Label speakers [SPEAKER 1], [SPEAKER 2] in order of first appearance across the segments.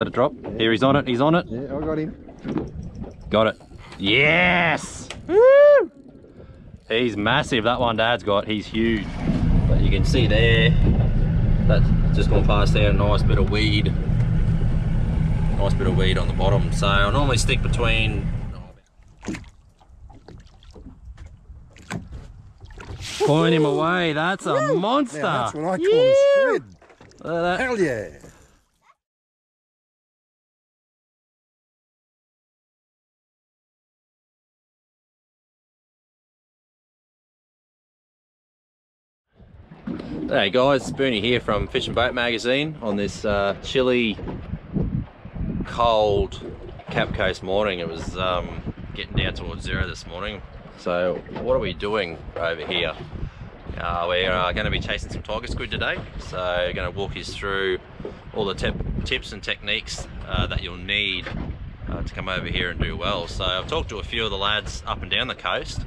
[SPEAKER 1] Let it drop. Here, he's on it. He's on it.
[SPEAKER 2] Yeah, I got him.
[SPEAKER 1] Got it. Yes! Woo! He's massive. That one Dad's got. He's huge. But you can see there, that's just gone past there. A nice bit of weed. Nice bit of weed on the bottom. So I normally stick between. Point him away. That's a monster.
[SPEAKER 2] Now, that's what I call
[SPEAKER 1] Yeah.
[SPEAKER 2] a squid.
[SPEAKER 1] Look at that.
[SPEAKER 2] Hell yeah.
[SPEAKER 1] Hey guys, Boony here from Fish and Boat Magazine on this uh, chilly, cold Cap Coast morning. It was um, getting down towards zero this morning. So what are we doing over here? Uh, we're uh, going to be chasing some tiger squid today. So I'm going to walk you through all the tip, tips and techniques uh, that you'll need uh, to come over here and do well. So I've talked to a few of the lads up and down the coast.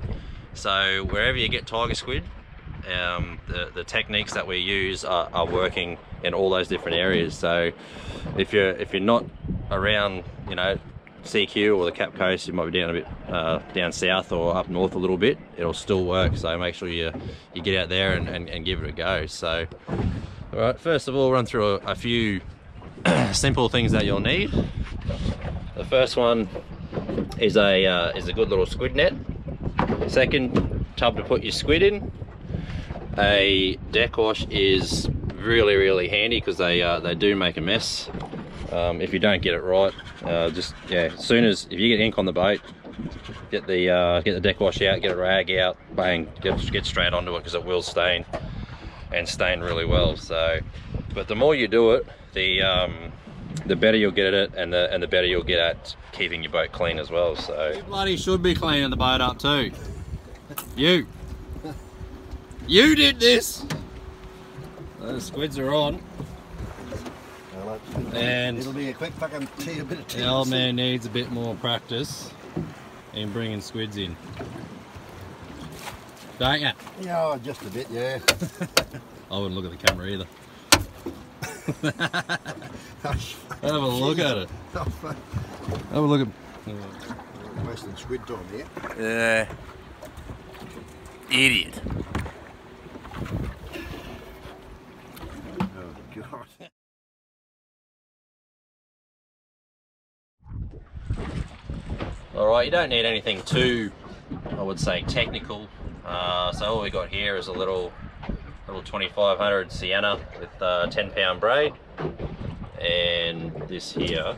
[SPEAKER 1] So wherever you get tiger squid, um, the, the techniques that we use are, are working in all those different areas. So if you're if you're not around, you know, CQ or the Cap Coast, you might be down a bit uh, down south or up north a little bit. It'll still work. So make sure you you get out there and, and, and give it a go. So all right, first of all, run through a, a few simple things that you'll need. The first one is a uh, is a good little squid net. Second, tub to put your squid in a deck wash is really really handy because they uh, they do make a mess um, if you don't get it right uh, just yeah as soon as if you get ink on the boat get the uh, get the deck wash out get a rag out bang get, get straight onto it because it will stain and stain really well so but the more you do it the um, the better you'll get at it and the and the better you'll get at keeping your boat clean as well so
[SPEAKER 3] You bloody should be cleaning the boat up too. You. You did this. Those squids are on.
[SPEAKER 2] Well,
[SPEAKER 3] And-
[SPEAKER 2] it'll be a quick fucking tea, a bit of tea.
[SPEAKER 3] The old man needs a bit more practice in bringing squids in. Don't ya?
[SPEAKER 2] Yeah, just a bit, yeah.
[SPEAKER 3] I wouldn't look at the camera either. Have a look at it. Have a look at.
[SPEAKER 2] Wasting squid time here.
[SPEAKER 3] Yeah. Idiot.
[SPEAKER 2] Oh, God.
[SPEAKER 1] All right, you don't need anything too, I would say, technical. Uh, so all we got here is a little, little 2500 Sienna with uh, 10 pound braid, and this here.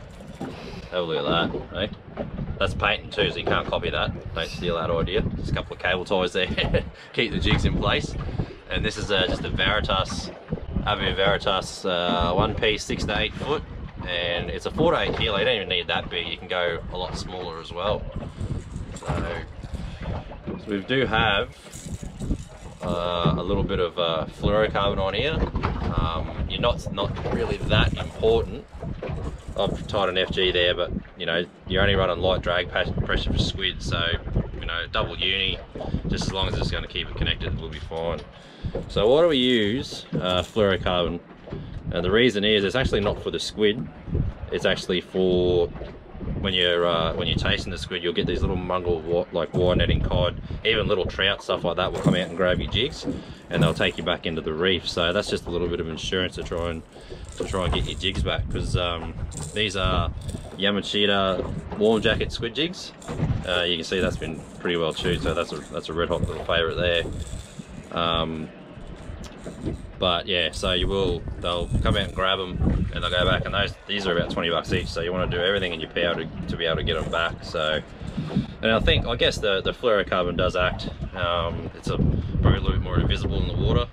[SPEAKER 1] Have a look at that, right? That's painting too, so you can't copy that. Don't steal that idea. Just a couple of cable ties there, keep the jigs in place. And this is uh, just a Veritas, Abu Veritas, uh, one piece, six to eight foot, and it's a four to eight kilo. You don't even need that big. You can go a lot smaller as well. So, so we do have uh, a little bit of uh, fluorocarbon on here. Um, you're not not really that important. I've tied an FG there, but you know you're only running light drag pressure for squid, so you know double uni, just as long as it's going to keep it connected, we'll be fine. So what do we use? Uh, fluorocarbon, and the reason is it's actually not for the squid. It's actually for when you're uh, when you're tasting the squid, you'll get these little mongrel like wire netting cod, even little trout stuff like that will come out and grab your jigs, and they'll take you back into the reef. So that's just a little bit of insurance to try and to try and get your jigs back because um, these are Yamashita warm jacket squid jigs. Uh, you can see that's been pretty well chewed, so that's a that's a red hot little favourite there. Um, but yeah, so you will, they'll come out and grab them and they'll go back and those, these are about 20 bucks each. So you want to do everything in your power to, to be able to get them back. So, and I think, I guess the, the fluorocarbon does act. Um, it's a probably a little bit more invisible in the water,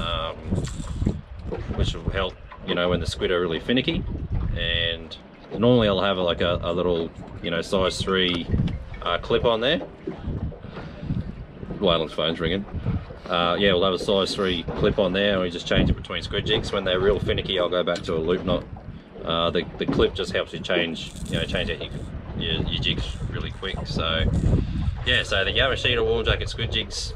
[SPEAKER 1] um, which will help, you know, when the squid are really finicky. And normally I'll have like a, a little, you know, size three uh, clip on there. Waylon's phone's ringing. Uh, yeah, we'll have a size 3 clip on there and we just change it between squid jigs. When they're real finicky, I'll go back to a loop knot. Uh, the, the clip just helps you change, you know, change out your, your, your jigs really quick. So, yeah, so the Yamashita Warm Jacket squid jigs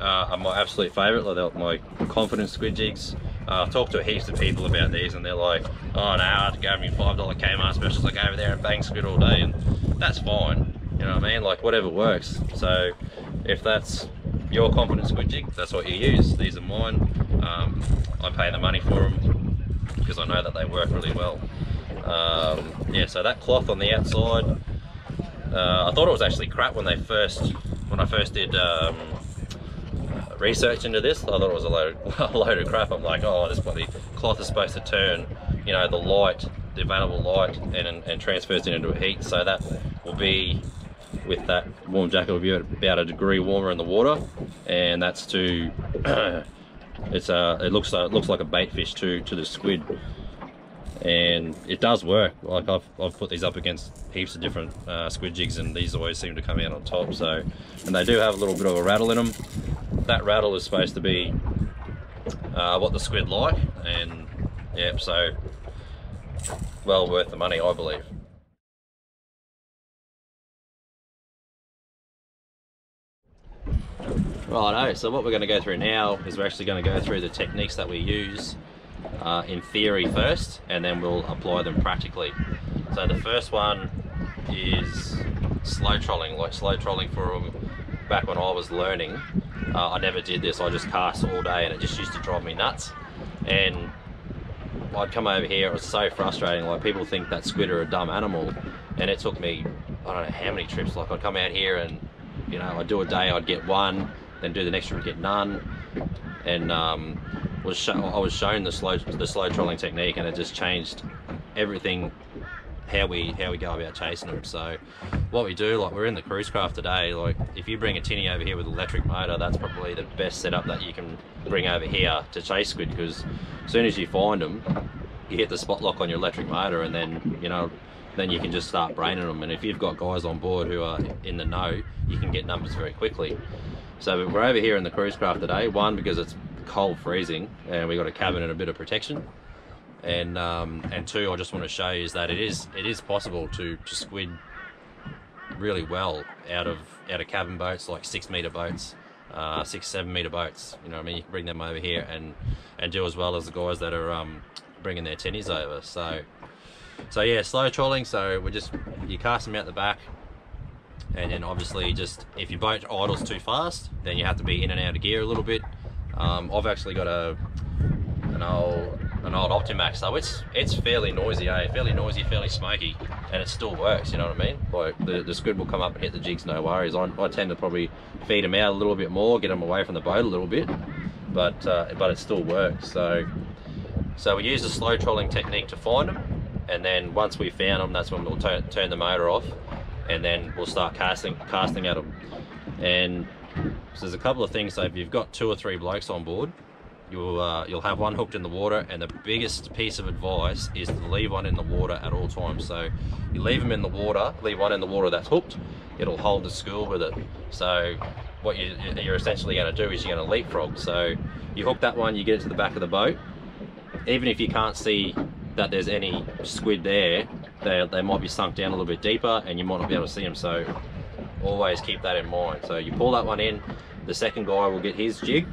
[SPEAKER 1] uh, are my absolute favourite. Like they're my confidence squid jigs. uh, I've talked to heaps of people about these and they're like, oh no, I go me $5 Kmart specials, I go over there and bang squid all day and that's fine. You know what I mean? Like whatever works. So if that's your confidence squid jig, that's what you use. These are mine. Um, I pay the money for them because I know that they work really well. Um, yeah, so that cloth on the outside, uh, I thought it was actually crap when they first, when I first did um, research into this. I thought it was a load, a load of crap. I'm like, oh, this bloody cloth is supposed to turn, you know, the light, the available light, and and transfers it into a heat. So that will be with that warm jacket will be about a degree warmer in the water, and that's to it's a it looks it looks like a bait fish to to the squid. And it does work. Like I've, I've put these up against heaps of different uh, squid jigs and these always seem to come out on top. So and they do have a little bit of a rattle in them that rattle is supposed to be uh, what the squid like. And yeah so well worth the money I believe Righto, so what we're going to go through now is we're actually going to go through the techniques that we use uh, in theory first and then we'll apply them practically. So the first one is slow trolling, like slow trolling for back when I was learning. Uh, I never did this, I just cast all day and it just used to drive me nuts. And I'd come over here, it was so frustrating, like people think that squid are a dumb animal and it took me, I don't know how many trips, like I'd come out here and you know, I'd do a day, I'd get one, then do the next trip, get none. And um, was I was shown the slow the slow trolling technique, and it just changed everything how we how we go about chasing them. So what we do, like we're in the cruise craft today, like if you bring a tinny over here with electric motor, that's probably the best setup that you can bring over here to chase squid because as soon as you find them, you hit the spot lock on your electric motor and then, you know, then you can just start braining them. And if you've got guys on board who are in the know, you can get numbers very quickly. So we're over here in the cruise craft today, one because it's cold freezing and we got a cabin and a bit of protection. And um, and two I just want to show you is that it is it is possible to, to squid really well out of out of cabin boats like six meter boats uh, six seven meter boats. You know what I mean? You can bring them over here and and do as well as the guys that are um, bringing their tinnies over. So so yeah slow trolling so we're just you cast them out the back and then obviously just if your boat idles too fast then you have to be in and out of gear a little bit um, I've actually got a an old an old Optimax, so it's it's fairly noisy, eh? Fairly noisy, fairly smoky, and it still works. You know what I mean? Like the, the squid will come up and hit the jigs, no worries. I, I tend to probably feed them out a little bit more, get them away from the boat a little bit, but uh, but it still works. So so we use the slow trolling technique to find them, and then once we found them, that's when we'll turn the motor off, and then we'll start casting casting at them. And so there's a couple of things. So if you've got two or three blokes on board, you'll uh, you'll have one hooked in the water. And the biggest piece of advice is to leave one in the water at all times. So you leave them in the water, leave one in the water that's hooked. It'll hold the school with it. So what you, you're essentially going to do is you're going to leapfrog. So you hook that one, you get it to the back of the boat. Even if you can't see that there's any squid there, they, they might be sunk down a little bit deeper and you might not be able to see them. So always keep that in mind. So you pull that one in, the second guy will get his jig,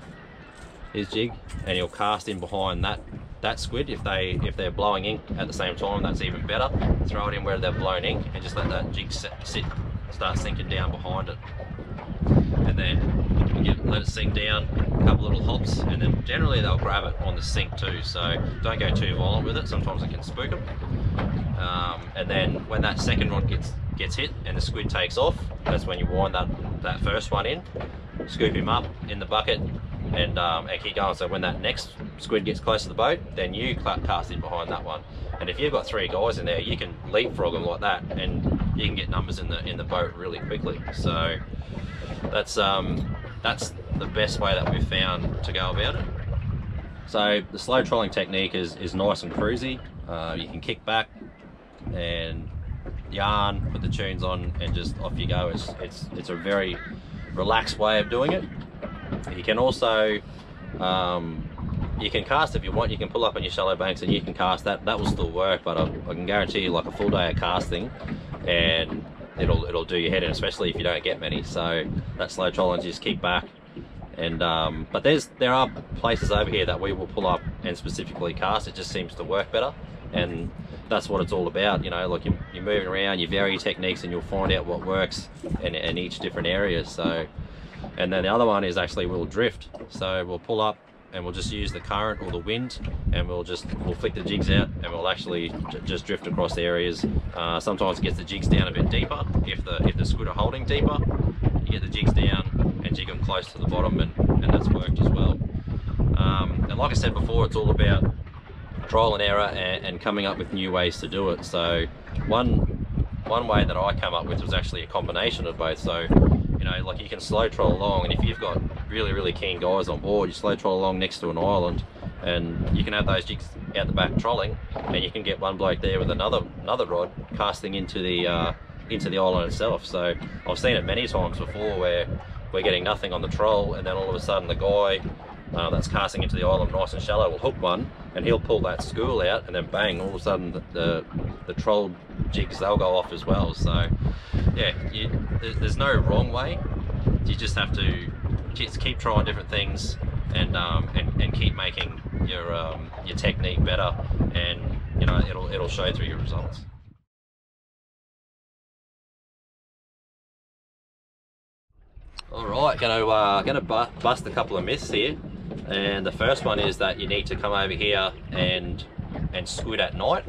[SPEAKER 1] his jig, and he'll cast in behind that that squid. If they if they're blowing ink at the same time, that's even better. Throw it in where they're blowing ink and just let that jig sit, sit start sinking down behind it. And then you let it sink down, a couple little hops, and then generally they'll grab it on the sink too. So don't go too violent with it. Sometimes it can spook them. Um, and then when that second rod gets gets hit and the squid takes off, that's when you wind that, that first one in, scoop him up in the bucket and, um, and keep going. So when that next squid gets close to the boat, then you cast in behind that one. And if you've got three guys in there, you can leapfrog them like that and you can get numbers in the in the boat really quickly. So that's um, that's the best way that we've found to go about it. So the slow trolling technique is, is nice and cruisy. Uh, you can kick back and yarn, put the tunes on, and just off you go. It's it's it's a very relaxed way of doing it. You can also um, you can cast if you want. You can pull up on your shallow banks and you can cast that. That will still work, but I, I can guarantee you like a full day of casting, and it'll it'll do your head in, especially if you don't get many. So that slow trolling, just keep back. And um, but there's there are places over here that we will pull up and specifically cast. It just seems to work better, and that's what it's all about. You know, like you're, you're moving around, you vary your techniques, and you'll find out what works in, in each different area. So, and then the other one is actually we'll drift. So we'll pull up and we'll just use the current or the wind and we'll just we'll flick the jigs out and we'll actually just drift across the areas uh, sometimes it gets the jigs down a bit deeper if the if the squid are holding deeper you get the jigs down and jig them close to the bottom and, and that's worked as well um, and like I said before it's all about trial and error and, and coming up with new ways to do it. So one one way that I come up with was actually a combination of both. So you know like you can slow troll along and if you've got really really keen guys on board you slow troll along next to an island and you can have those jigs out the back trolling and you can get one bloke there with another another rod casting into the uh, into the island itself. So I've seen it many times before where we're getting nothing on the troll and then all of a sudden the guy uh, that's casting into the island nice and shallow. Will hook one and he'll pull that school out and then bang all of a sudden the, the, the troll jigs they'll go off as well. So yeah you, there's no wrong way. You just have to just keep trying different things and um, and, and keep making your um, your technique better. And you know it'll it'll show through your results. All right gonna uh, gonna bu bust a couple of myths here and the first one is that you need to come over here and and squid at night.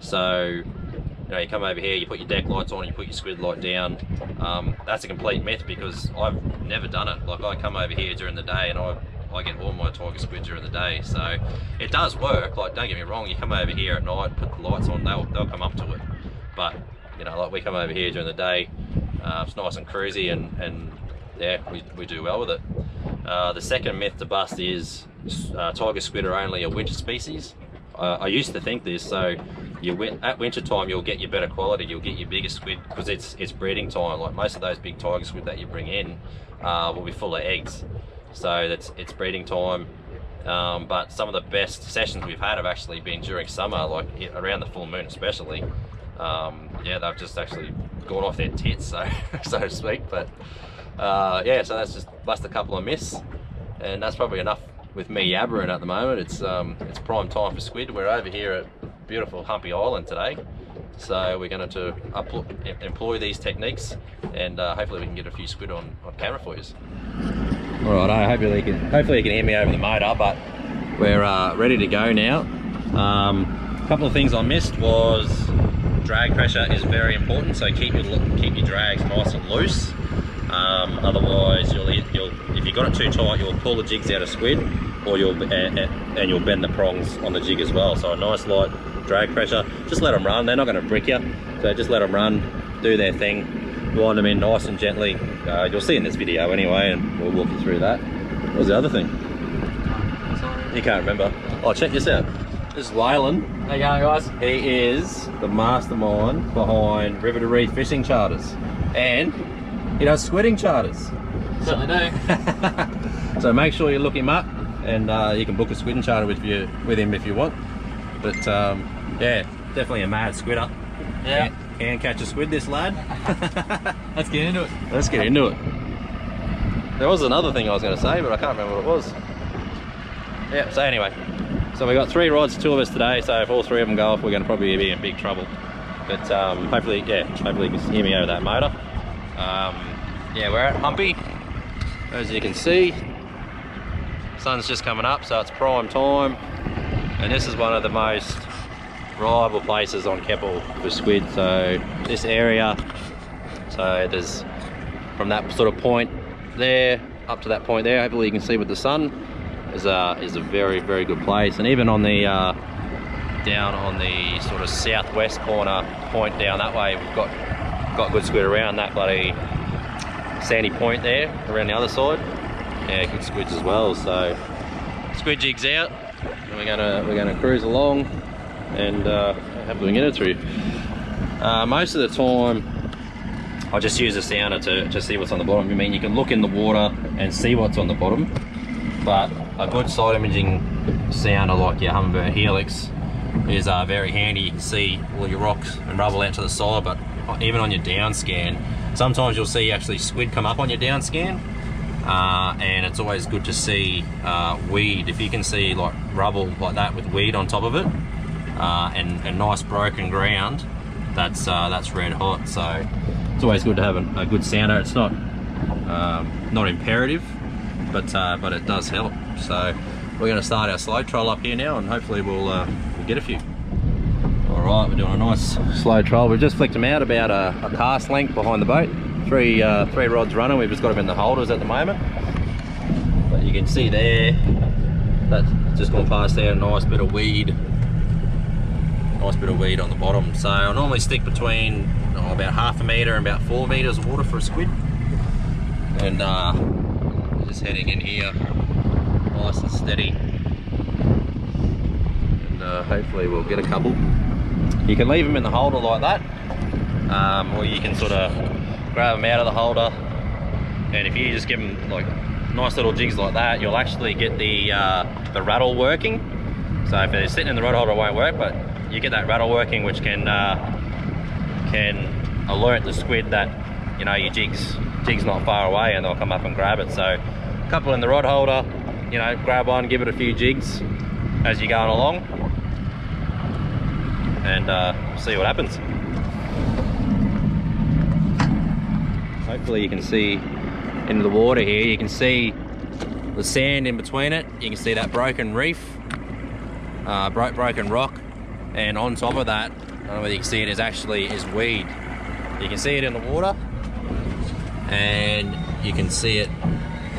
[SPEAKER 1] So you know you come over here you put your deck lights on you put your squid light down. Um, that's a complete myth because I've never done it. Like I come over here during the day and I I get all my tiger squid during the day. So it does work. Like don't get me wrong you come over here at night put the lights on they'll, they'll come up to it. But you know like we come over here during the day uh, it's nice and cruisy and and yeah we, we do well with it. Uh, the second myth to bust is uh, tiger squid are only a winter species. Uh, I used to think this so you at winter time you'll get your better quality you'll get your bigger squid because it's it's breeding time. Like most of those big tiger squid that you bring in uh, will be full of eggs. So that's it's breeding time. Um, but some of the best sessions we've had have actually been during summer like around the full moon especially. Um, yeah they've just actually gone off their tits so so to speak but uh, yeah so that's just bust a couple of myths and that's probably enough with me yabbering at the moment it's um, it's prime time for squid we're over here at beautiful Humpy Island today so we're going to employ these techniques and uh, hopefully we can get a few squid on, on camera for you. Alright, I hopefully you can hopefully you can hear me over the motor, but we're uh, ready to go now. Um, a couple of things I missed was drag pressure is very important, so keep your keep your drags nice and loose. Um, otherwise, you'll, you'll if you got it too tight, you'll pull the jigs out of squid, or you'll and, and you'll bend the prongs on the jig as well. So a nice light drag pressure. Just let them run. They're not going to brick you, so just let them run, do their thing wind them in nice and gently. Uh, you'll see in this video anyway, and we'll walk you through that. What was the other thing? You can't remember. Oh, check this out. This is Leyland.
[SPEAKER 4] How you going, guys?
[SPEAKER 1] He is the mastermind behind River to Reef fishing charters. And he know, squidding charters.
[SPEAKER 4] Certainly do.
[SPEAKER 1] so make sure you look him up and uh, you can book a squidding charter with you with him if you want. But um, yeah, definitely a mad squidder.
[SPEAKER 4] Yeah.
[SPEAKER 1] Can, can catch a squid, this lad.
[SPEAKER 4] Let's get into it.
[SPEAKER 1] Let's get into it. There was another thing I was going to say, but I can't remember what it was. Yeah, so anyway. So we got three rods, two of us today, so if all three of them go off, we're going to probably be in big trouble. But um, hopefully, yeah, hopefully you can hear me over that motor. Um, yeah, we're at Humpy. As you can see, sun's just coming up, so it's prime time. And this is one of the most reliable places on Keppel for squid. So this area, so there's from that sort of point there up to that point there, hopefully you can see with the sun, is a, is a very, very good place. And even on the, uh, down on the sort of southwest corner point down that way, we've got, got good squid around that bloody sandy point there, around the other side. Yeah, good squids as well. So squid jigs out, and we're gonna we're gonna cruise along and uh, hopefully we get it through. Uh, most of the time I just use a sounder to, to see what's on the bottom. I mean you can look in the water and see what's on the bottom but a good side imaging sounder like your Humminbird Helix is uh, very handy. You can see all your rocks and rubble out to the side but even on your down scan sometimes you'll see actually squid come up on your down scan uh, and it's always good to see uh, weed. If you can see like rubble like that with weed on top of it, uh, and, a nice broken ground, that's uh, that's red hot. So it's always good to have a, a good sounder. It's not um, not imperative, but uh, but it does help. So we're going to start our slow troll up here now, and hopefully we'll uh, we'll get a few. All right, we're doing a nice slow troll. We've just flicked them out about a, a cast length behind the boat. Three uh, three rods running. We've just got them in the holders at the moment. But you can see there, that's just gone past there, a nice bit of weed. Nice bit of weed on the bottom. So I normally stick between oh, about half a metre and about four metres of water for a squid. And uh, just heading in here, nice and steady. And uh, hopefully we'll get a couple. You can leave them in the holder like that, um, or you can sort of grab them out of the holder. And if you just give them like nice little jigs like that, you'll actually get the uh, the rattle working. So if they're sitting in the rod holder, it won't work, but you get that rattle working, which can uh, can alert the squid that you know your jigs jigs not far away, and they'll come up and grab it. So a couple in the rod holder, you know, grab one, give it a few jigs as you're going along, and uh, see what happens. Hopefully you can see into the water here. You can see the sand in between it. You can see that broken reef, uh, bro broken rock, and on top of that, I don't know whether you can see it, is actually is weed. You can see it in the water, and you can see it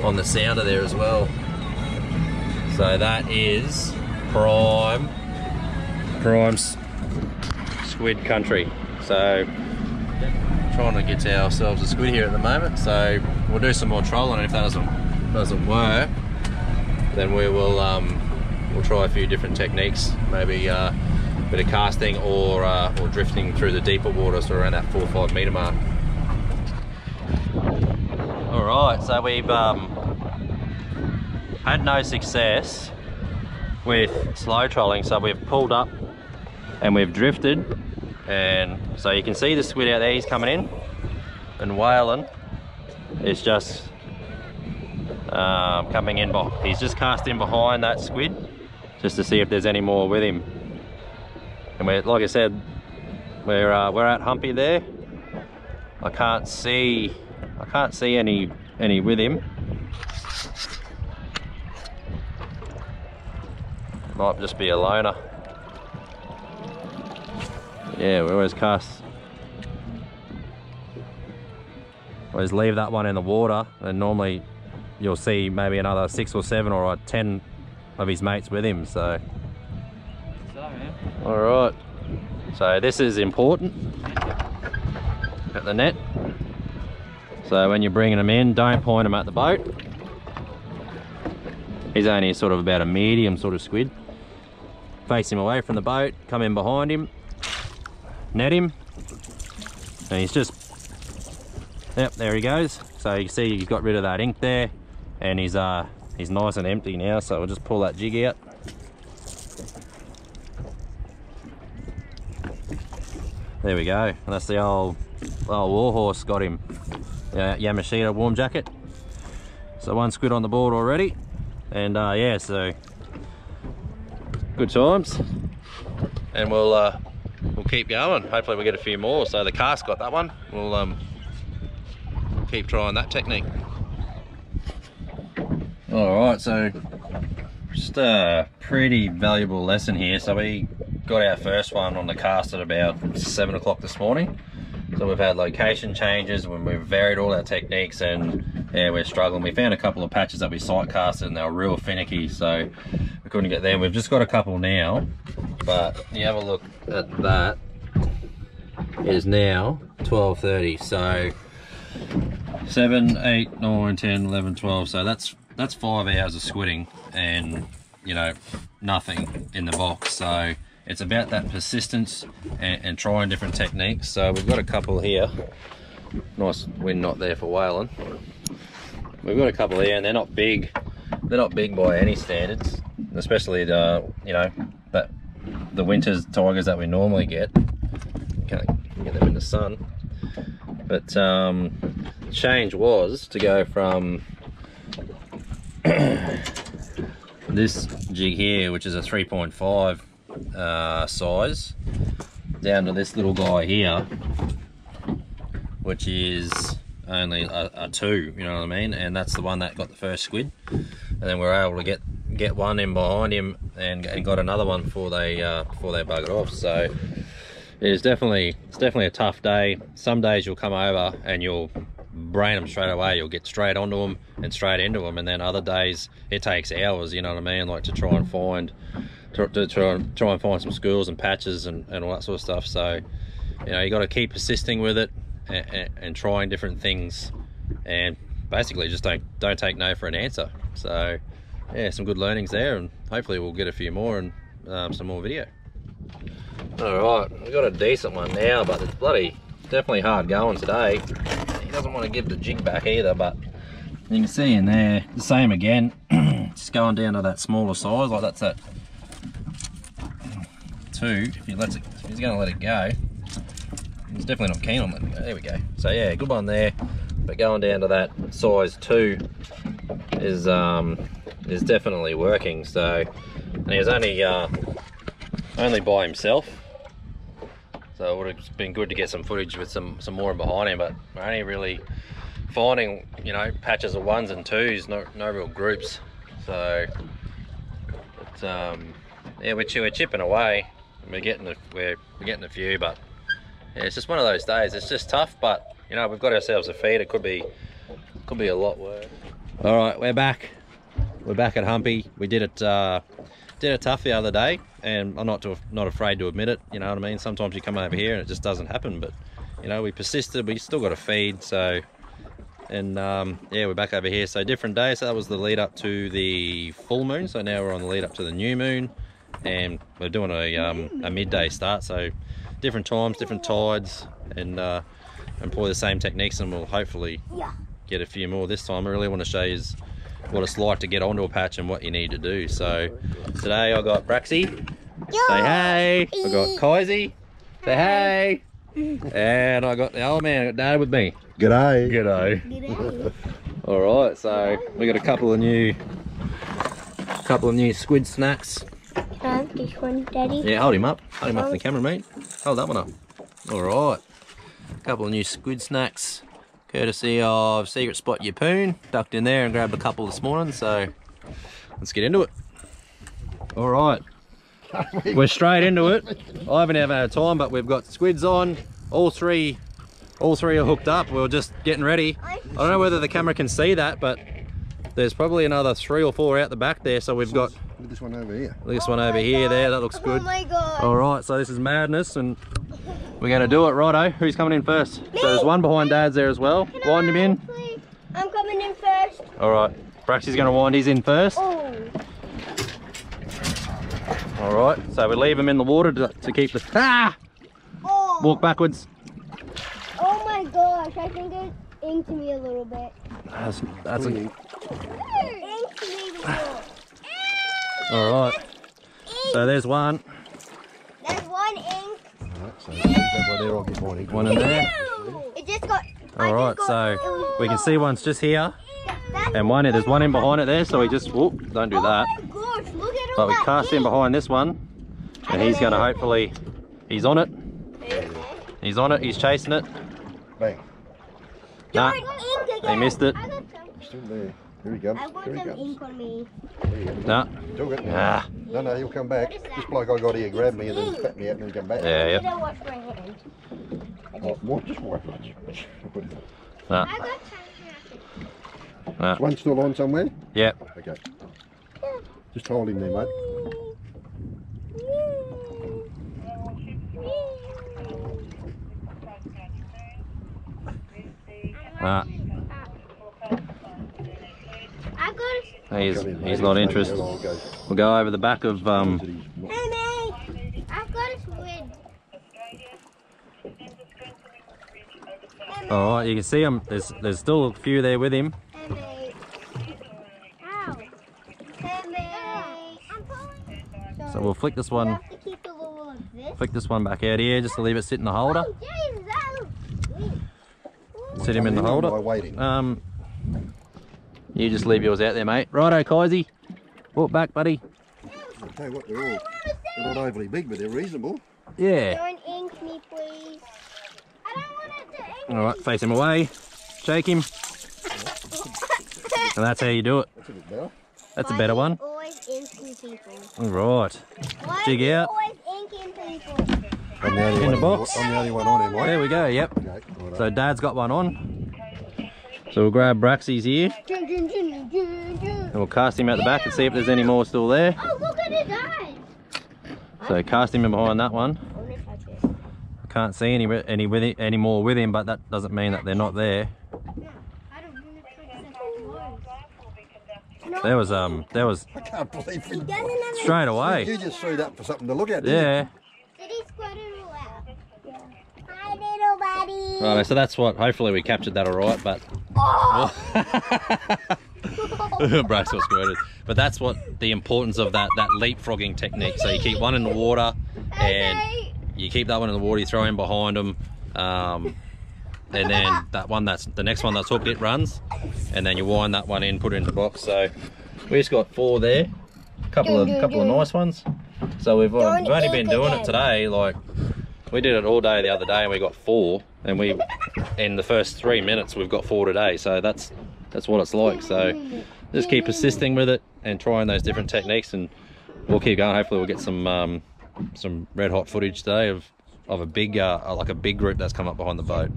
[SPEAKER 1] on the sounder there as well. So that is prime, prime squid country. So trying to get ourselves a squid here at the moment. So we'll do some more trolling. and If that doesn't doesn't work, then we will um, we'll try a few different techniques. Maybe uh, a bit of casting or uh, or drifting through the deeper water, so around that four or five meter mark. All right, so we've um, had no success with slow trolling, so we've pulled up and we've drifted and so you can see the squid out there he's coming in. And Waylon is just um, coming in by he's just cast in behind that squid just to see if there's any more with him. And we're like I said we're uh, we're at Humpy there. I can't see I can't see any any with him. Might just be a loner yeah, we always cast. Always leave that one in the water, and normally you'll see maybe another six or seven or uh, ten of his mates with him. So,
[SPEAKER 4] So,
[SPEAKER 1] all right. So this is important at the net. So when you're bringing them in, don't point them at the boat. He's only sort of about a medium sort of squid. Face him away from the boat, come in behind him, net him. And he's just yep there he goes. So you see he's got rid of that ink there and he's uh he's nice and empty now so we'll just pull that jig out. There we go. That's the old old warhorse got him. Yeah Yamashita warm jacket. So one squid on the board already. And uh yeah so good times. And we'll uh keep going. Hopefully we get a few more. So the cast got that one. We'll um, keep trying that technique. All right, so just a pretty valuable lesson here. So we got our first one on the cast at about seven o'clock this morning. So we've had location changes when we've varied all our techniques and yeah, we're struggling. We found a couple of patches that we sight casted and they were real finicky, so we couldn't get them. We've just got a couple now, but you have a look at that. It is now 12.30, so 7, 8, 9, 10, 11, 12. So that's that's five hours of squidding and, you know, nothing in the box. So it's about that persistence and, and trying different techniques. So we've got a couple here. Nice wind knot there for Waylon. We've got a couple here and they're not big. They're not big by any standards, especially the, you know, that the winter's tigers that we normally get. Can't get them in the sun. But um, change was to go from this jig here, which is a 3.5 uh, size, down to this little guy here, which is only a, a, two, you know what I mean? And that's the one that got the first squid. And then we are able to get get one in behind him and, and got another one before they uh, before they buggered off. So it's definitely it's definitely a tough day. Some days you'll come over and you'll brain them straight away. You'll get straight onto them and straight into them. And then other days it takes hours, you know what I mean? Like to try and find to, to try, and, try and find some schools and patches and, and all that sort of stuff. So you know you got to keep persisting with it and, and, and trying different things and basically just don't don't take no for an answer. So yeah, some good learnings there, and hopefully we'll get a few more and um, some more video. All right, we've got a decent one now, but it's bloody definitely hard going today. He doesn't want to give the jig back either, but you can see in there, the same again, just going down to that smaller size, like that's at two. If he lets it, he's going to let it go, he's definitely not keen on it. There we go. So yeah, good one there, but going down to that size two is um, is definitely working. So and he was only uh, only by himself. So it would have been good to get some footage with some some more behind him, but we're only really finding you know patches of ones and twos, no no real groups. So it's um yeah we're, we're chipping away. We're getting a, we're we're getting a few, but yeah, it's just one of those days. It's just tough, but you know we've got ourselves a feed. It could be could be a lot worse. All right, we're back. We're back at Humpy. We did it uh, did it tough the other day, and I'm not to, not afraid to admit it. You know what I mean? Sometimes you come over here and it just doesn't happen, but you know we persisted. We still got a feed, so and um, yeah, we're back over here. So different day. So that was the lead up to the full moon. So now we're on the lead up to the new moon, and we're doing a um, a midday start. So different times, different tides, and uh, employ the same techniques, and we'll hopefully get a few more this time. I really want to show you what it's like to get onto a patch and what you need to do. So today I got Braxy. Say hey. I got Kaisi. Say hey. And I got the old man, I got Dad with me.
[SPEAKER 2] G'day.
[SPEAKER 1] G'day. G'day. All right, so we got a couple of new, couple of new squid snacks.
[SPEAKER 5] Um, this one, Daddy.
[SPEAKER 1] Yeah, hold him up. Hold him up to the camera, mate. Hold that one up. All right. A couple of new squid snacks, courtesy of Secret Spot Yeppoon. Ducked in there and grabbed a couple this morning, so let's get into it. All right. We're straight into it. I haven't ever had time, but we've got squids on. All three, all three are hooked up. We're just getting ready. I don't know whether the camera can see that, but there's probably another three or four out the back there. So we've got
[SPEAKER 2] Look at this one over here.
[SPEAKER 1] this one over here, there. That looks good.
[SPEAKER 5] Oh my god.
[SPEAKER 1] All right, so this is madness, and we're going to do it, righto. Who's coming in first? So there's one behind Dad's there as well.
[SPEAKER 5] Can
[SPEAKER 1] Wind him in.
[SPEAKER 5] please? I'm coming in first.
[SPEAKER 1] All right, Braxy's going to wind his in first.
[SPEAKER 5] Oh.
[SPEAKER 1] All right, so we leave him in the water to, to keep the... Ah!
[SPEAKER 5] Oh.
[SPEAKER 1] Walk backwards.
[SPEAKER 5] Oh my gosh, I think it inked me a little bit.
[SPEAKER 1] That's, that's a,
[SPEAKER 5] Inked me a little.
[SPEAKER 1] All right. So there's one,
[SPEAKER 5] There's one ink.
[SPEAKER 2] Alright, so leave that one there, I'll get mine.
[SPEAKER 1] one in there.
[SPEAKER 5] It just got. I
[SPEAKER 1] All
[SPEAKER 5] just
[SPEAKER 1] right,
[SPEAKER 5] got-
[SPEAKER 1] so
[SPEAKER 5] it
[SPEAKER 1] we can see one's just here,
[SPEAKER 5] That's-
[SPEAKER 1] and one there's one in behind it there. So we just whoop, don't do oh that.
[SPEAKER 5] Oh my gosh, look at all
[SPEAKER 1] But we
[SPEAKER 5] that
[SPEAKER 1] cast in
[SPEAKER 5] ink.
[SPEAKER 1] behind this one, and he's going to hopefully, he's on it. He's on it. He's chasing it.
[SPEAKER 2] Bang.
[SPEAKER 1] Nah,
[SPEAKER 5] Don't
[SPEAKER 1] they missed it.
[SPEAKER 5] I got some.
[SPEAKER 2] He's still there. Here he comes.
[SPEAKER 5] I want
[SPEAKER 2] Here he
[SPEAKER 5] some
[SPEAKER 2] comes.
[SPEAKER 5] ink on me.
[SPEAKER 2] There you go.
[SPEAKER 1] Nah.
[SPEAKER 2] Took it.
[SPEAKER 1] Ah.
[SPEAKER 2] No, no, he'll come back. Just like I got here grabbed me and then spat me out and then come back.
[SPEAKER 1] Yeah,
[SPEAKER 5] I
[SPEAKER 1] yeah.
[SPEAKER 5] didn't wash my hands.
[SPEAKER 2] Oh, what? Just what?
[SPEAKER 1] Nah.
[SPEAKER 5] I got some.
[SPEAKER 1] Nah.
[SPEAKER 2] One still on somewhere?
[SPEAKER 1] Yep.
[SPEAKER 2] Okay. Just hold him there, mate.
[SPEAKER 1] Nah.
[SPEAKER 5] I got.
[SPEAKER 1] He's
[SPEAKER 2] Come in,
[SPEAKER 1] he's not interested. We'll go over the back of um.
[SPEAKER 2] He's not-
[SPEAKER 5] Hey mate, I've got a squid.
[SPEAKER 1] All right, you can see him. There's there's still a few there with him.
[SPEAKER 5] Hey mate. Ow. Hey mate. I'm pulling.
[SPEAKER 1] So we'll flick this one,
[SPEAKER 5] have to keep the little of this.
[SPEAKER 1] flick this one back out here just to leave it sit in the holder.
[SPEAKER 5] Oh, Jesus, that looks sweet.
[SPEAKER 1] Sit him in the holder. Um, You just leave yours out there, mate. Righto, Kaisy. Walk back, buddy.
[SPEAKER 2] I'll tell you what, they're all they're not overly big, but they're reasonable.
[SPEAKER 1] Yeah.
[SPEAKER 5] Don't ink me, please. I don't want it to ink
[SPEAKER 1] All right, face him away. Shake him. And that's how you do it.
[SPEAKER 2] That's a bit better.
[SPEAKER 1] That's a better one.
[SPEAKER 5] Always inking people.
[SPEAKER 1] All right.
[SPEAKER 5] Why
[SPEAKER 1] Dig out.
[SPEAKER 5] Always inking people.
[SPEAKER 2] I'm the only
[SPEAKER 1] In
[SPEAKER 2] one
[SPEAKER 1] the box.
[SPEAKER 2] I'm the only one on here, mate.
[SPEAKER 1] There we go, yep.
[SPEAKER 2] Okay, righto.
[SPEAKER 1] So Dad's got one on. So we'll grab Braxy's here and we'll cast him out the back and see if there's any more still there.
[SPEAKER 5] Oh, look at it died.
[SPEAKER 1] So cast him in behind that one.
[SPEAKER 5] I wanna touch it.
[SPEAKER 1] Can't see any any with it, any more with him, but that doesn't mean that they're not there.
[SPEAKER 5] I don't wanna touch that
[SPEAKER 1] There was um there was
[SPEAKER 2] I can't believe it.
[SPEAKER 5] doesn't have a
[SPEAKER 1] straight
[SPEAKER 2] You
[SPEAKER 1] away.
[SPEAKER 2] just threw that for something to look at, didn't
[SPEAKER 1] Yeah.
[SPEAKER 5] Did he squirt it all out? Yeah. Hi, buddy.
[SPEAKER 1] Right, so that's what. Hopefully we captured that all right, but
[SPEAKER 5] Oh.
[SPEAKER 1] Brax was squirted. But that's what the importance of that that leapfrogging technique. So you keep one in the water, and
[SPEAKER 5] Okay.
[SPEAKER 1] you keep that one in the water. You throw him behind them, um, and then that one that's the next one that's hooked it runs, and then you wind that one in, put it in the box. So we just got four there, a couple of couple of nice ones. So we've, uh, we've only been doing it today. Like we did it all day the other day, and we got four. And we in the first three minutes we've got four today. So that's that's what it's like. So just keep persisting with it and trying those different techniques, and we'll keep going. Hopefully we'll get some um, some red hot footage today of of a big uh, like a big group that's come up behind the boat,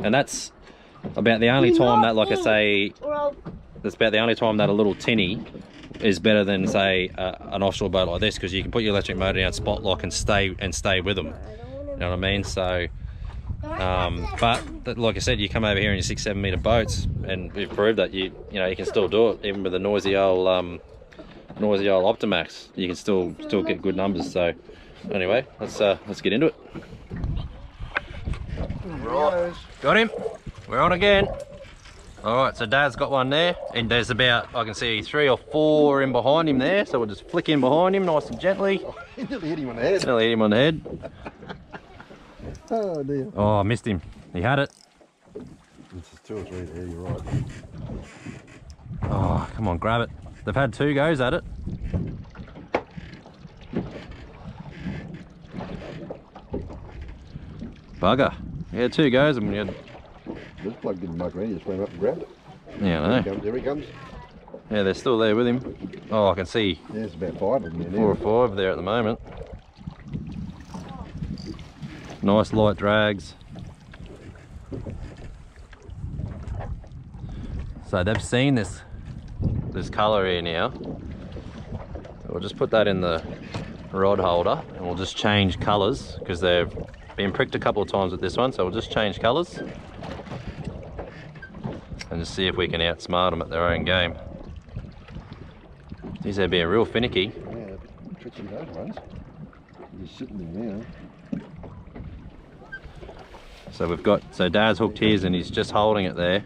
[SPEAKER 1] and that's about the only time that, like I say, that's about the only time that a little tinny is better than say uh, an offshore boat like this because you can put your electric motor down, spot lock, and stay and stay with them. You know what I mean? So, um, but th- like I said, you come over here in your six, seven meter boats, and we've proved that you you know you can still do it even with a noisy old um, noisy old Optimax. You can still still get good numbers. So, anyway, let's uh, let's get into it.
[SPEAKER 2] Right.
[SPEAKER 1] Got him. We're on again. All right, so Dad's got one there, and there's about I can see three or four in behind him there. So we'll just flick in behind him, nice and gently.
[SPEAKER 2] He nearly hit him on the head.
[SPEAKER 1] Nearly hit him on the head.
[SPEAKER 2] Oh dear.
[SPEAKER 1] Oh, I missed him. He had it.
[SPEAKER 2] This is two or three there, you're right.
[SPEAKER 1] Oh, come on, grab it. They've had two goes at it. Bugger. He had two goes and we had,
[SPEAKER 2] Just plugged in the motor in, he just went up and grabbed it.
[SPEAKER 1] yeah, I
[SPEAKER 2] There he
[SPEAKER 1] know.
[SPEAKER 2] comes. There he comes.
[SPEAKER 1] Yeah, they're still there with him. Oh, I can see
[SPEAKER 2] There's about five of them there
[SPEAKER 1] four or five there at the moment. Nice light drags. So they've seen this this colour here now. We'll just put that in the rod holder and we'll just change colours because they've been pricked a couple of times with this one. So we'll just change colours and just see if we can outsmart them at their own game. These are being real finicky.
[SPEAKER 2] Yeah, tricky those ones. Just sitting there now.
[SPEAKER 1] So we've got, so Dad's hooked his and he's just holding it there.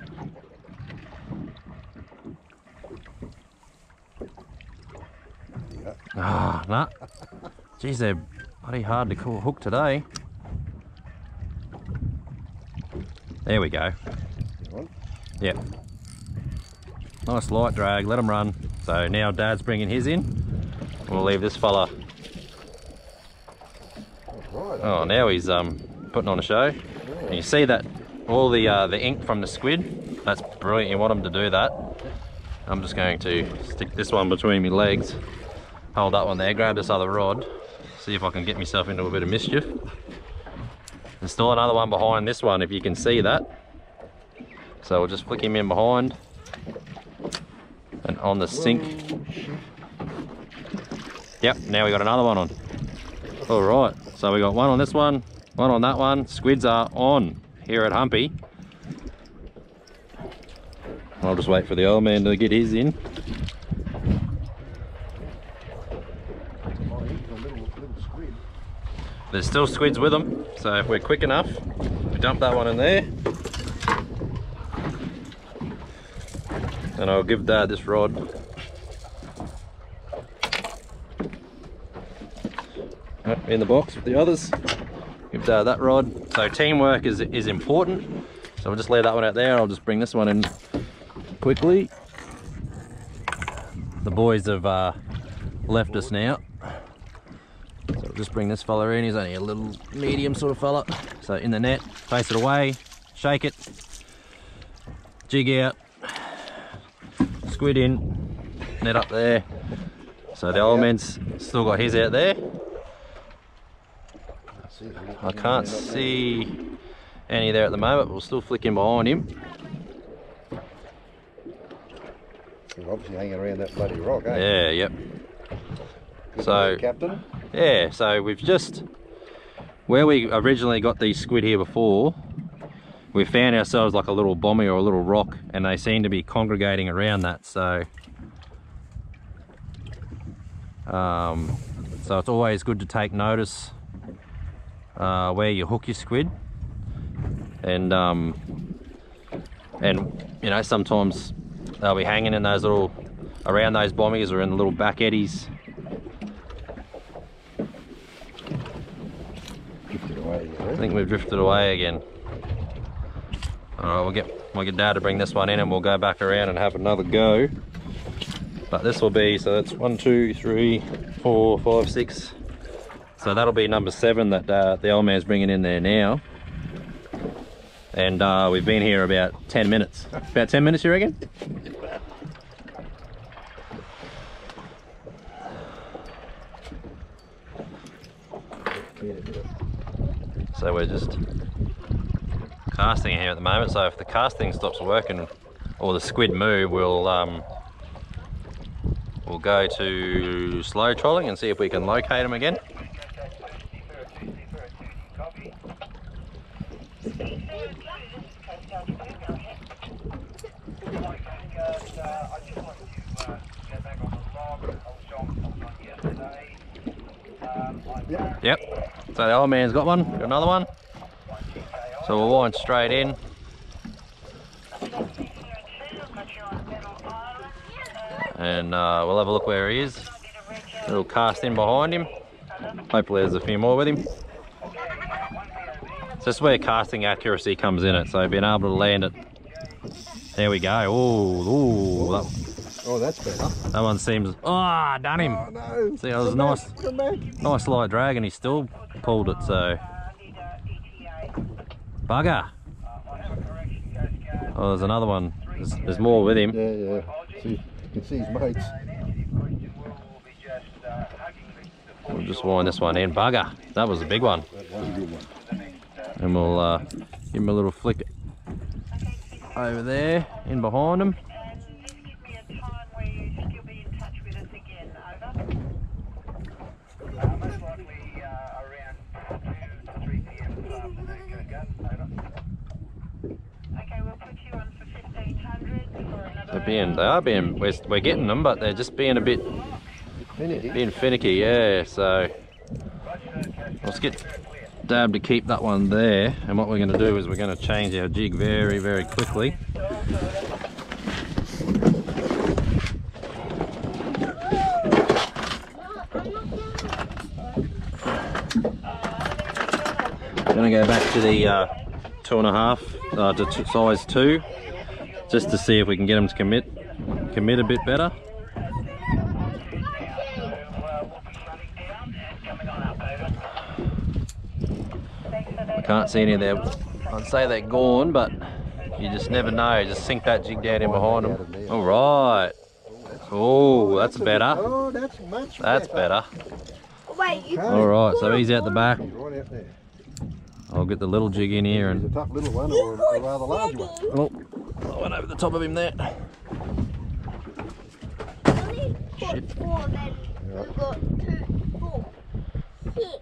[SPEAKER 1] Ah, nah. Geez, they're bloody hard to call hook today. There we go. Yep. Nice light drag, let him run. So now Dad's bringing his in. We'll leave this fella. Oh, now he's um putting on a show. And you see that all the uh, the ink from the squid. That's brilliant. You want them to do that. I'm just going to stick this one between my legs. Hold that one there. Grab this other rod. See if I can get myself into a bit of mischief. There's still another one behind this one, if you can see that. So we'll just flick him in behind. And on the sink. Yep, now we got another one on. All right, so we got one on this one, one on that one. Squids are on here at Humpy. I'll just wait for the old man to get his in. There's still squids with them, so if we're quick enough, we dump that one in there. And I'll give Dad this rod. In the box with the others. Give Dad that rod. So teamwork is, is important. So I'll just leave that one out there. I'll just bring this one in quickly. the boys have uh, left us now. So we'll just bring this fella in. He's only a little medium sort of fella. So in the net, face it away, shake it, jig out, squid in, net up there. So the old man's still got his out there. I can't see any there at the moment, but we'll still flick him behind him.
[SPEAKER 2] You're obviously hanging around that bloody rock, eh?
[SPEAKER 1] Yeah, yep.
[SPEAKER 2] Good
[SPEAKER 1] So-
[SPEAKER 2] work, Captain.
[SPEAKER 1] Yeah, so we've just, where we originally got these squid here before, we found ourselves like a little bommy or a little rock and they seem to be congregating around that, so. Um, so it's always good to take notice uh, where you hook your squid. And, um, and you know, sometimes they'll be hanging in those little, around those bommies or in the little back eddies.
[SPEAKER 2] Away,
[SPEAKER 1] I think we've drifted away again. Alright, we'll get we'll get Dad to bring this one in and we'll go back around and have another go. But this will be so that's one, two, three, four, five, six. So that'll be number seven that uh, the old man's bringing in there now. And uh, we've been here about 10 minutes. About 10 minutes, you reckon? So we're just casting here at the moment. So if the casting stops working or the squid move, we'll um, we'll go to slow trolling and see if we can locate them again. Yep. So the old man's got one. Got another one. So we'll wind straight in. And uh, we'll have a look where he is. Little cast in behind him. Hopefully there's a few more with him. So is where casting accuracy comes in it. So being able to land it. There we go. Oh, ooh, that,
[SPEAKER 2] Oh, that's better.
[SPEAKER 1] that one seems. Oh, done him.
[SPEAKER 2] Oh, no.
[SPEAKER 1] See, that was
[SPEAKER 2] Come
[SPEAKER 1] nice.
[SPEAKER 2] Back, come back.
[SPEAKER 1] Nice light drag and he still pulled it, so. Bugger. Oh, there's another one. There's, there's more with him.
[SPEAKER 2] Yeah, yeah. See, you can see his mates.
[SPEAKER 1] We'll just wind this one in. Bugger. That was a big one.
[SPEAKER 2] That was a good one.
[SPEAKER 1] And we'll uh, give him a little flick over there, in behind him. They're being, they are being, we're, we're getting them, but they're just being a bit,
[SPEAKER 2] Finicky.
[SPEAKER 1] being finicky, yeah. So let's get Dab to keep that one there. And what we're going to do is we're going to change our jig very, very quickly. Going to go back to the uh, two and a half, uh, to size two, just to see if we can get them to commit, commit a bit better. Can't see any of their. I'd say they're gone, but you just never know. Just sink that jig down in behind them. All right. Oh, that's better.
[SPEAKER 2] Oh, that's much
[SPEAKER 1] That's better.
[SPEAKER 5] Wait, you
[SPEAKER 1] All right, so he's out the back.
[SPEAKER 2] He's right out there.
[SPEAKER 1] I'll get the little jig in here
[SPEAKER 2] He's a
[SPEAKER 1] and
[SPEAKER 2] tough little one or a rather large one.
[SPEAKER 1] oh, I went over the top of him there. Shit.
[SPEAKER 5] four, then we've got two, four. Here,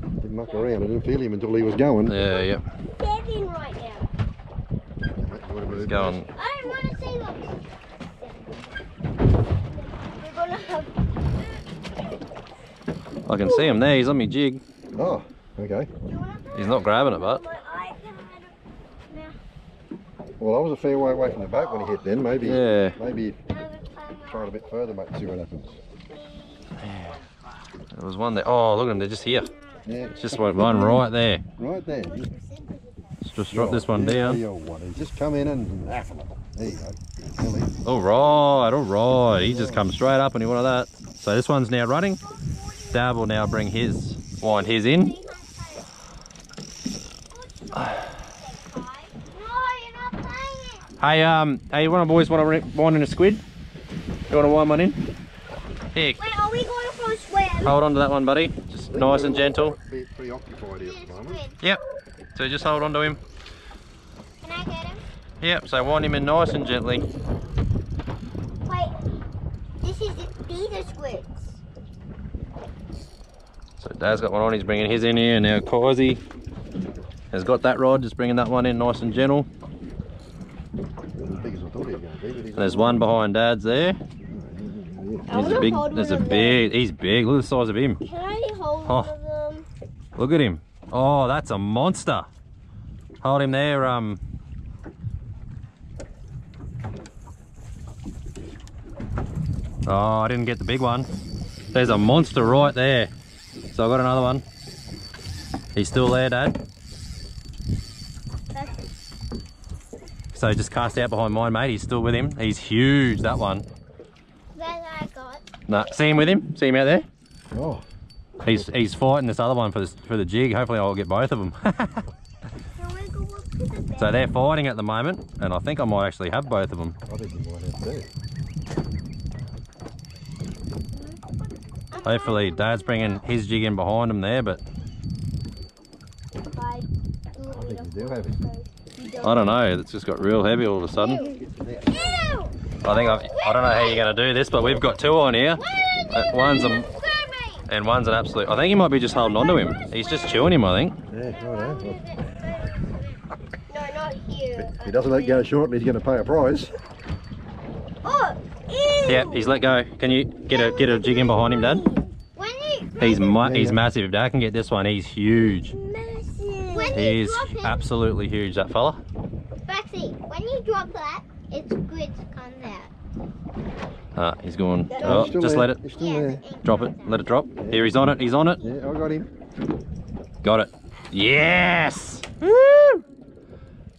[SPEAKER 2] Didn't muck around. I didn't feel him until he was going.
[SPEAKER 1] Yeah, yep.
[SPEAKER 5] seven right now.
[SPEAKER 1] He's going.
[SPEAKER 5] I don't want to say look. We're gonna have.
[SPEAKER 1] I can see him there. He's on my jig.
[SPEAKER 2] Oh, okay.
[SPEAKER 5] You wanna do
[SPEAKER 1] He's not grabbing it, but
[SPEAKER 5] my iPad? Now,
[SPEAKER 2] Well, I was a fair way away from the boat when he hit then. Maybe,
[SPEAKER 1] Yeah.
[SPEAKER 2] maybe
[SPEAKER 5] now it's time
[SPEAKER 2] try it a bit further, mate, see what happens.
[SPEAKER 1] there was one there. Oh, look at them. They're just here.
[SPEAKER 2] Yeah,
[SPEAKER 1] It's just one one right there.
[SPEAKER 2] right there.
[SPEAKER 1] Let's just drop this one
[SPEAKER 2] Yeah,
[SPEAKER 1] down.
[SPEAKER 2] one. Just come in and haffing it. There you go.
[SPEAKER 1] All right, all right. He just comes straight up and he wanted that. So this one's now running. Dad will now bring his, wind his in.
[SPEAKER 5] No, you're not playing it.
[SPEAKER 1] Hey, um, hey, one of the boys want to wind in a squid? You want to wind one in? Here,
[SPEAKER 5] Wait, are we going for a swim?
[SPEAKER 1] hold on to that one, buddy. Just nice and gentle.
[SPEAKER 2] Be preoccupied here at the moment.
[SPEAKER 1] Yep. So just hold on to him.
[SPEAKER 5] Can I get him?
[SPEAKER 1] Yep. So wind him in nice and gently.
[SPEAKER 5] Wait, this is these are squids.
[SPEAKER 1] So Dad's got one on. He's bringing his in here. Now Kaisi has got that rod. Just bringing that one in nice and gentle.
[SPEAKER 2] As big as I thought he was going to be. But he's
[SPEAKER 1] And there's one behind Dad's there. He's a big. There's a big. He's big. Look at the size of him.
[SPEAKER 5] Can I hold
[SPEAKER 1] Oh.
[SPEAKER 5] one of them?
[SPEAKER 1] Look at him. Oh, that's a monster. Hold him there. Um. Oh, I didn't get the big one. There's a monster right there. So I got another one. He's still there, Dad. So just cast out behind mine, mate. He's still with him. He's huge, that one.
[SPEAKER 5] That I got.
[SPEAKER 1] Nah, see him with him? See him out there?
[SPEAKER 2] Oh,
[SPEAKER 1] He's he's fighting this other one for this for the jig. Hopefully I'll get both of them.
[SPEAKER 5] Can we go up to the
[SPEAKER 1] so they're fighting at the moment, and I think I might actually have both of them.
[SPEAKER 2] I think you might have too.
[SPEAKER 1] Hopefully Dad's bringing his jig in behind him there, but
[SPEAKER 5] I
[SPEAKER 2] think you do have it.
[SPEAKER 1] I don't know. It's just got real heavy all of a sudden.
[SPEAKER 5] Ew.
[SPEAKER 1] I think I've, I don't know how you're going to do this, but we've got two on here, Uh, one's a- and one's an absolute. I think he might be just holding on to him. He's just chewing him, I think.
[SPEAKER 2] Yeah, right
[SPEAKER 5] No, not here.
[SPEAKER 2] If he doesn't let go short, he's going to pay a price.
[SPEAKER 5] Oh, ew.
[SPEAKER 1] Yeah, he's let go. Can you get a get a jig in behind him, Dad?
[SPEAKER 5] When you
[SPEAKER 1] He's mu- he's
[SPEAKER 2] yeah.
[SPEAKER 1] massive. If Dad can get this one, he's huge.
[SPEAKER 5] massive. When
[SPEAKER 1] He
[SPEAKER 5] you
[SPEAKER 1] is
[SPEAKER 5] drop it,
[SPEAKER 1] absolutely huge, that fella.
[SPEAKER 5] Baxi, when you drop that, it's squids come out.
[SPEAKER 1] Ah, he's going. Oh, just
[SPEAKER 2] there.
[SPEAKER 1] let it
[SPEAKER 2] He's still there.
[SPEAKER 1] drop it. Let it drop. Here, he's on it. He's on it.
[SPEAKER 2] Yeah, I got him.
[SPEAKER 1] Got it. Yes! Woo!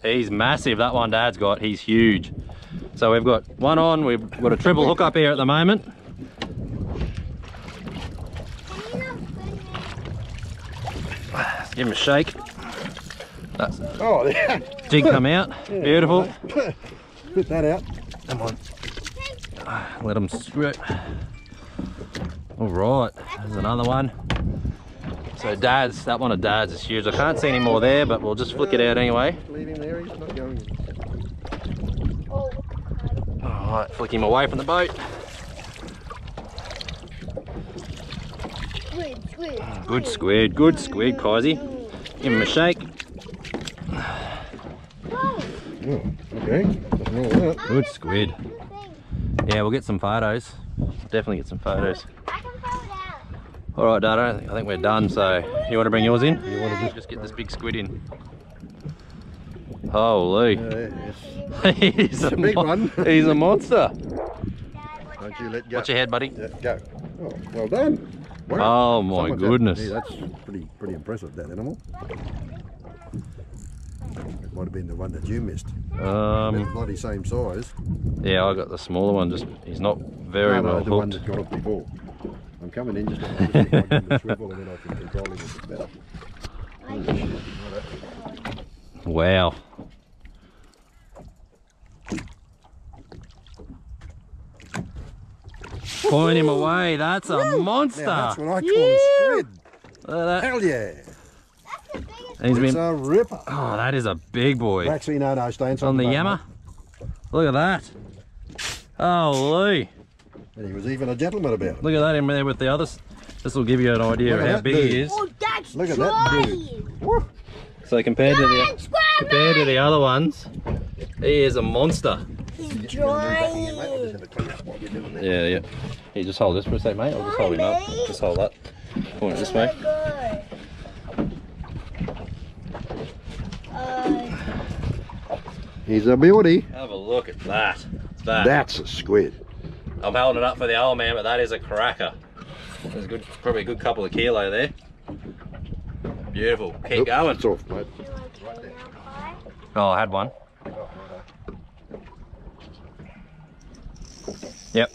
[SPEAKER 1] He's massive, that one Dad's got. He's huge. So we've got one on, we've got a triple hook up here at the moment.
[SPEAKER 5] Can you not spin me?
[SPEAKER 1] Give him a shake. That's
[SPEAKER 2] Oh, yeah.
[SPEAKER 1] jig come out. Beautiful.
[SPEAKER 2] Put that out.
[SPEAKER 1] Come on. Let him squirt. All right, there's another one. So Dad's, that one of Dad's is huge. I can't see any more there, but we'll just flick it out anyway.
[SPEAKER 2] Leave him there. He's not going.
[SPEAKER 5] Oh,
[SPEAKER 1] All right, flick him away from the boat.
[SPEAKER 5] squid, squid.
[SPEAKER 1] Good squid, good squid, Kaisi. Give him a shake.
[SPEAKER 2] Oh, okay. Nothing wrong with that.
[SPEAKER 1] Good squid. Yeah, we'll get some photos. Definitely get some photos.
[SPEAKER 5] I can throw it out.
[SPEAKER 1] All right, Dad, I think, we're done. So you want to bring yours in?
[SPEAKER 2] You want to just...
[SPEAKER 1] Just get this big squid in. Holy.
[SPEAKER 2] Uh, yes.
[SPEAKER 1] he's
[SPEAKER 2] a big one.
[SPEAKER 1] he's a monster.
[SPEAKER 5] Dad, watch
[SPEAKER 2] Don't you let go.
[SPEAKER 1] Watch your head, buddy.
[SPEAKER 2] Yeah, go. Oh, well done. Wow.
[SPEAKER 1] Oh my
[SPEAKER 2] Someone's had-
[SPEAKER 1] goodness.
[SPEAKER 2] yeah, that's pretty pretty impressive, that animal. It might have been the one that you missed.
[SPEAKER 1] Um,
[SPEAKER 2] Bloody same size.
[SPEAKER 1] yeah, I got the smaller one. Just he's not very
[SPEAKER 2] no, no,
[SPEAKER 1] well
[SPEAKER 2] the one
[SPEAKER 1] hooked.
[SPEAKER 2] that got off before. I'm coming in just to just stick one in the swivel and then I can control him a bit better.
[SPEAKER 1] Wow. Point him away. That's a monster.
[SPEAKER 2] Now that's what I call a squid.
[SPEAKER 1] Look at that.
[SPEAKER 2] Hell yeah.
[SPEAKER 5] That's the biggest.
[SPEAKER 1] He's
[SPEAKER 2] It's
[SPEAKER 1] been.
[SPEAKER 2] a ripper.
[SPEAKER 1] Oh, that is a big boy.
[SPEAKER 2] Actually, no, no, stay inside
[SPEAKER 1] On the
[SPEAKER 2] boat,
[SPEAKER 1] Yammer. Look at that. Holy.
[SPEAKER 2] And he was even a gentleman about it.
[SPEAKER 1] Look at that in there with the others. This will give you an idea of how
[SPEAKER 2] that
[SPEAKER 1] big he is.
[SPEAKER 5] Oh, that's
[SPEAKER 2] Look at that
[SPEAKER 5] giant.
[SPEAKER 1] So compared to the compared to the other ones, he is a monster.
[SPEAKER 5] He's
[SPEAKER 2] Mate,
[SPEAKER 5] giant.
[SPEAKER 2] had to clean up what you're doing there.
[SPEAKER 1] Yeah, yeah. Here, just hold this for a sec, mate. I'll just hold him up. Just hold that. Point it this way.
[SPEAKER 5] Good. Uh,
[SPEAKER 2] He's a beauty.
[SPEAKER 1] Have a look at that. That.
[SPEAKER 2] That's a squid.
[SPEAKER 1] I'm holding it up for the old man, but that is a cracker. There's a good, probably a good couple of kilo there. Beautiful. Keep
[SPEAKER 2] Oop,
[SPEAKER 1] going.
[SPEAKER 2] It's off, mate.
[SPEAKER 5] you want to try now, Kai?
[SPEAKER 1] Oh, I had one. Yep.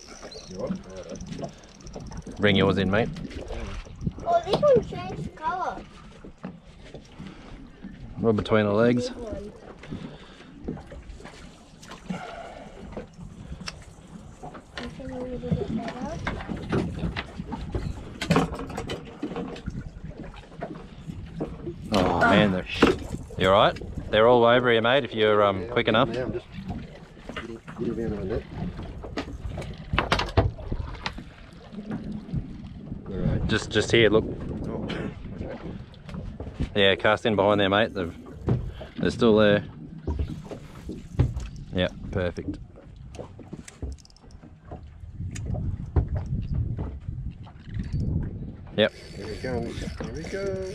[SPEAKER 2] You all right? Righto.
[SPEAKER 1] Bring yours in, mate.
[SPEAKER 5] Oh, this one changed colour.
[SPEAKER 1] Right between the legs.
[SPEAKER 5] Big one. You think we need to get that out?
[SPEAKER 1] Oh man, they're. You alright? They're all over here, mate. If you're um,
[SPEAKER 2] Yeah,
[SPEAKER 1] quick enough.
[SPEAKER 2] Now I'm just getting, getting down to the net. Alright.
[SPEAKER 1] Just, just here. Look.
[SPEAKER 2] Oh, okay.
[SPEAKER 1] Yeah, cast in behind there, mate. They've, they're still there. Yeah, perfect. Yep.
[SPEAKER 2] Here we go. Here we go.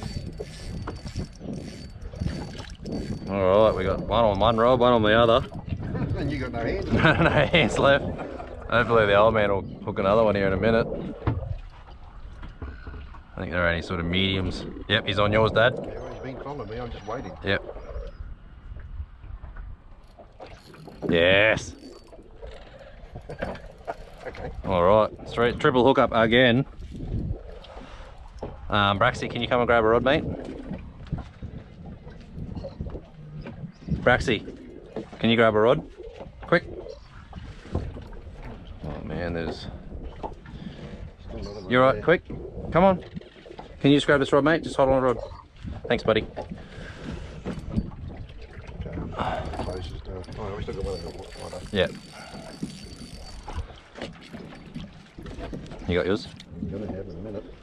[SPEAKER 1] All right, we got one on one rod, one on the other.
[SPEAKER 2] and you got no hands.
[SPEAKER 1] no hands left. Hopefully the old man will hook another one here in a minute. I think there are any sort of mediums. Yep, he's on yours, Dad.
[SPEAKER 2] Yeah, well, he's been following me. I'm just waiting.
[SPEAKER 1] Yep. Yes.
[SPEAKER 2] Okay.
[SPEAKER 1] All right, straight triple hookup again. Um, Braxy, can you come and grab a rod, mate? Braxy, can you grab a rod? Quick. Oh man, there's. You're right. Quick, come on. Can you just grab this rod, mate? Just hold on the rod. Thanks, buddy. Yeah. You got yours?
[SPEAKER 2] I'm gonna have in a minute.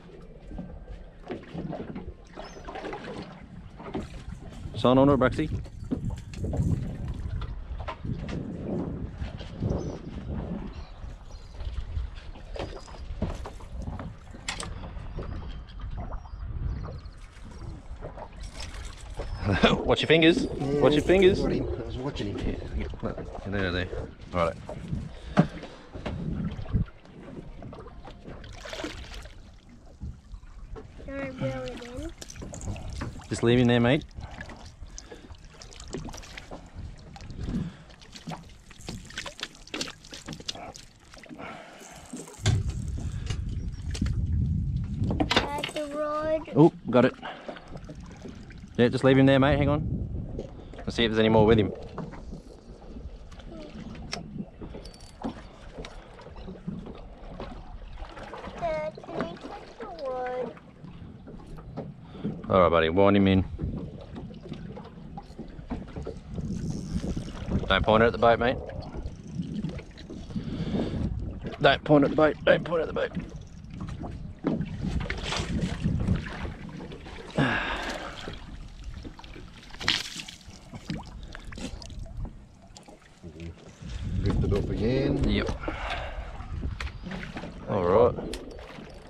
[SPEAKER 1] Sign on or Braxy. Watch your fingers. Watch your fingers.
[SPEAKER 2] Him. I was watching him.
[SPEAKER 1] There, there. Right.
[SPEAKER 5] Can I reel?
[SPEAKER 1] Just leave him there, mate.
[SPEAKER 5] That's the rod.
[SPEAKER 1] Oh, got it. Just leave him there, mate. Hang on. Let's see if there's any more with him.
[SPEAKER 5] Dad, can we take the rod?
[SPEAKER 1] All right, buddy. Wind him in. Don't point it at the boat, mate. Don't point at the boat. Don't point at the boat.
[SPEAKER 2] Lift it up again.
[SPEAKER 1] Yep. All right.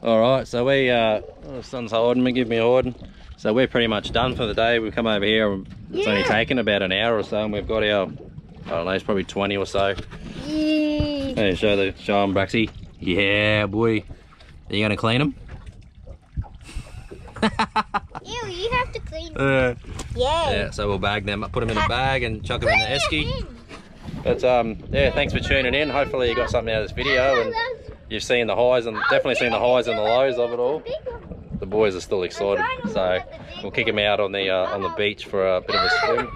[SPEAKER 1] All right. So we, uh, oh, the sun's holding me, give me a holding. So we're pretty much done for the day. We've come over here. It's only taken about an hour or so, and we've got our, I don't know, it's probably 20 or so.
[SPEAKER 5] Yee.
[SPEAKER 1] Hey, show the show 'em, Braxy. Yeah, boy. Are you gonna clean them?
[SPEAKER 5] Ew, you have to clean.
[SPEAKER 1] Uh,
[SPEAKER 5] Yay.
[SPEAKER 1] yeah. So we'll bag them, put them in a bag, and chuck them in the esky. But um, yeah, thanks for tuning in. Hopefully you got something out of this video, and you've seen the highs and definitely seen the highs and the lows of it all. The boys are still excited, so we'll kick them out on the uh, on the beach for a bit of a swim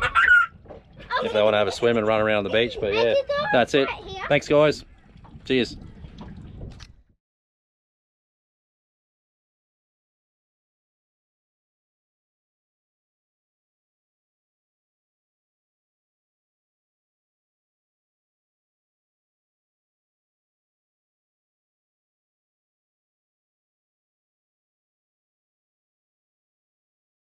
[SPEAKER 1] if they want to have a swim and run around the beach. But yeah, that's it. Thanks, guys. Cheers.